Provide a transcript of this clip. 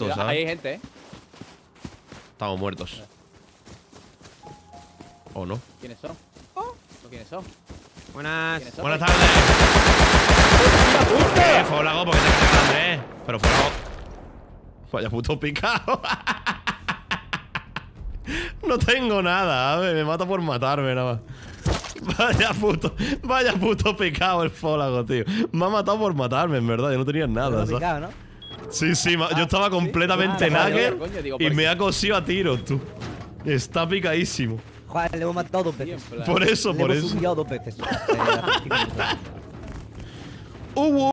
muertos, Ahí ¿sabes? hay gente, ¿eh? Estamos muertos. ¿O no? ¿Quiénes son? ¿O quiénes son? Buenas. ¿Quiénes son? Buenas tardes. ¿Por qué? Fólago, porque te quedas grande, ¿eh? Pero Fólago. Vaya puto picado. no tengo nada, a ver, me mata por matarme nada más. Vaya puto, vaya puto picado el Fólago, tío. Me ha matado por matarme, en verdad. Yo no tenía nada, ¿sabes? picado, ¿no? Sí, sí, ma- yo estaba completamente Ah, nugget coño, digo, y me ha cosido a tiros, tú. Está picadísimo. Joder, le hemos matado dos veces. Por eso, Le por hemos eso. dos veces. Minutos. Hubo